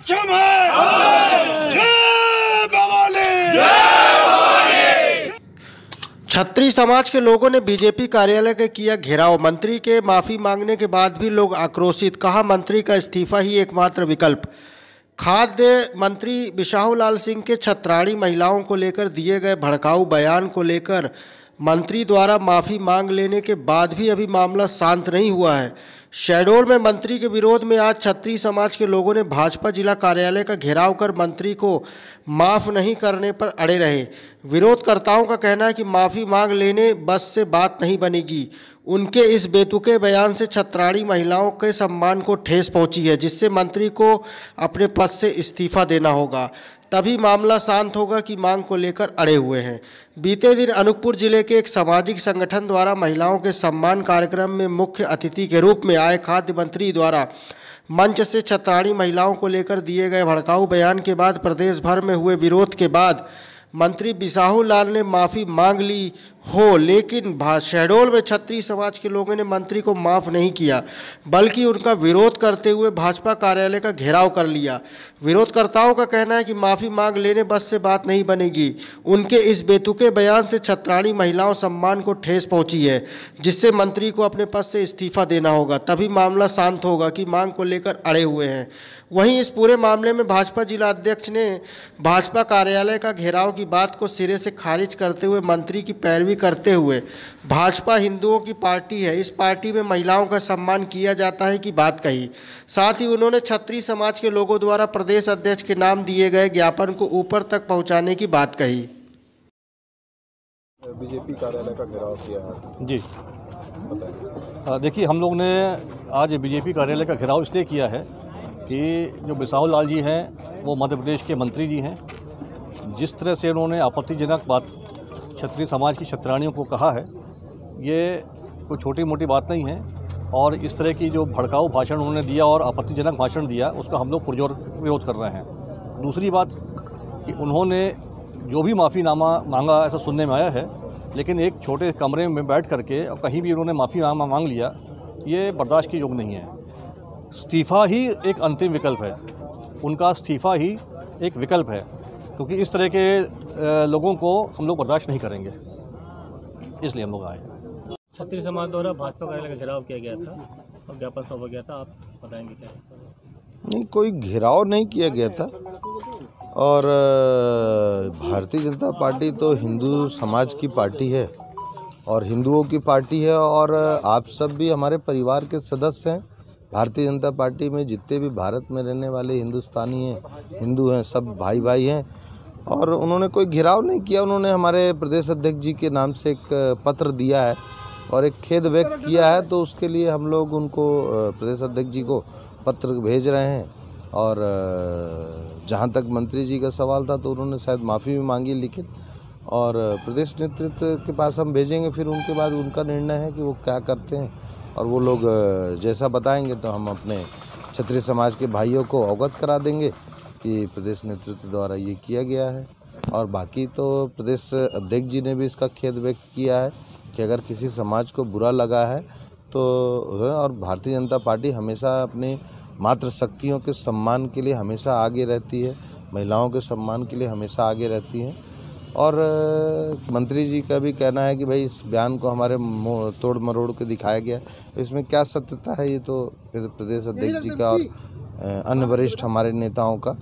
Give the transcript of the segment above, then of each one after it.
सक्षम है छत्री समाज के लोगों ने बीजेपी कार्यालय का किया घेराव। मंत्री के माफ़ी मांगने के बाद भी लोग आक्रोशित। कहा, मंत्री का इस्तीफा ही एकमात्र विकल्प। खाद्य मंत्री बिशाहू लाल सिंह के छत्राणी महिलाओं को लेकर दिए गए भड़काऊ बयान को लेकर मंत्री द्वारा माफ़ी मांग लेने के बाद भी अभी मामला शांत नहीं हुआ है। शहडोल में मंत्री के विरोध में आज छत्री समाज के लोगों ने भाजपा जिला कार्यालय का घेराव कर मंत्री को माफ़ नहीं करने पर अड़े रहे। विरोधकर्ताओं का कहना है कि माफ़ी मांग लेने, बस से बात नहीं बनेगी। उनके इस बेतुके बयान से छत्राणी महिलाओं के सम्मान को ठेस पहुँची है, जिससे मंत्री को अपने पद से इस्तीफा देना होगा। तभी मामला शांत होगा कि मांग को लेकर अड़े हुए हैं। बीते दिन अनूपपुर ज़िले के एक सामाजिक संगठन द्वारा महिलाओं के सम्मान कार्यक्रम में मुख्य अतिथि के रूप में आए खाद्य मंत्री द्वारा मंच से छत्राणी महिलाओं को लेकर दिए गए भड़काऊ बयान के बाद प्रदेश भर में हुए विरोध के बाद मंत्री बिसाहू लाल ने माफ़ी मांग ली। हो, लेकिन शहडोल में छत्री समाज के लोगों ने मंत्री को माफ़ नहीं किया, बल्कि उनका विरोध करते हुए भाजपा कार्यालय का घेराव कर लिया। विरोधकर्ताओं का कहना है कि माफ़ी मांग लेने बस से बात नहीं बनेगी। उनके इस बेतुके बयान से छत्राणी महिलाओं सम्मान को ठेस पहुँची है, जिससे मंत्री को अपने पद से इस्तीफा देना होगा। तभी मामला शांत होगा कि मांग को लेकर अड़े हुए हैं। वहीं इस पूरे मामले में भाजपा जिला अध्यक्ष ने भाजपा कार्यालय का घेराव की बात को सिरे से खारिज करते हुए मंत्री की पैरवी करते हुए भाजपा हिंदुओं की पार्टी है इस पार्टी में महिलाओं का सम्मान किया जाता है कि बात कही। साथ ही उन्होंने छत्री समाज के लोगों द्वारा प्रदेश अध्यक्ष के नाम दिए गए ज्ञापन को ऊपर तक पहुँचाने की बात कही। बीजेपी कार्यालय का घेराव किया है। जी। देखिए हम लोग ने आज बीजेपी कार्यालय का घेराव इसलिए किया है कि जो बिसाहू लाल जी हैं वो मध्य प्रदेश के मंत्री जी हैं। जिस तरह से उन्होंने आपत्तिजनक बात क्षत्रिय समाज की क्षत्राणियों को कहा है, ये कोई छोटी मोटी बात नहीं है। और इस तरह की जो भड़काऊ भाषण उन्होंने दिया और आपत्तिजनक भाषण दिया, उसका हम लोग पुरजोर विरोध कर रहे हैं। दूसरी बात कि उन्होंने जो भी माफ़ीनामा मांगा ऐसा सुनने में आया है, लेकिन एक छोटे कमरे में बैठ करके और कहीं भी उन्होंने माफ़ी मांग लिया, ये बर्दाश्त के योग नहीं है। इस्तीफ़ा ही एक अंतिम विकल्प है। उनका इस्तीफ़ा ही एक विकल्प है, क्योंकि इस तरह के लोगों को हम लोग बर्दाश्त नहीं करेंगे। इसलिए हम लोग आए। छत्तीस समाज द्वारा भाजपा कार्यालय का घेराव किया गया था और ज्ञापन सौंपा गया था आप बताएँगे क्या? नहीं कोई घेराव नहीं किया गया था। और भारतीय जनता पार्टी तो हिंदू समाज की पार्टी है और हिंदुओं की पार्टी है और आप सब भी हमारे परिवार के सदस्य हैं। भारतीय जनता पार्टी में जितने भी भारत में रहने वाले हिंदुस्तानी हैं हिंदू हैं सब भाई भाई हैं। और उन्होंने कोई घिराव नहीं किया। उन्होंने हमारे प्रदेश अध्यक्ष जी के नाम से एक पत्र दिया है और एक खेद व्यक्त किया है तो उसके लिए हम लोग उनको प्रदेश अध्यक्ष जी को पत्र भेज रहे हैं। और जहाँ तक मंत्री जी का सवाल था तो उन्होंने शायद माफ़ी भी मांगी लिखित। और प्रदेश नेतृत्व के पास हम भेजेंगे, फिर उनके बाद उनका निर्णय है कि वो क्या करते हैं। और वो लोग जैसा बताएँगे तो हम अपने क्षत्रिय समाज के भाइयों को अवगत करा देंगे। कि प्रदेश नेतृत्व द्वारा ये किया गया है। और बाकी तो प्रदेश अध्यक्ष जी ने भी इसका खेद व्यक्त किया है कि अगर किसी समाज को बुरा लगा है तो और भारतीय जनता पार्टी हमेशा अपने मात्र शक्तियों के सम्मान के लिए हमेशा आगे रहती है, महिलाओं के सम्मान के लिए हमेशा आगे रहती हैं। और मंत्री जी का भी कहना है कि भाई इस बयान को हमारे तोड़ मरोड़ के दिखाया गया। इसमें क्या सत्यता है ये तो प्रदेश अध्यक्ष जी का और अन्य वरिष्ठ हमारे नेताओं का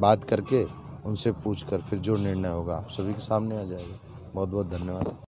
बात करके उनसे पूछकर फिर जो निर्णय होगा आप सभी के सामने आ जाएगा। बहुत बहुत धन्यवाद।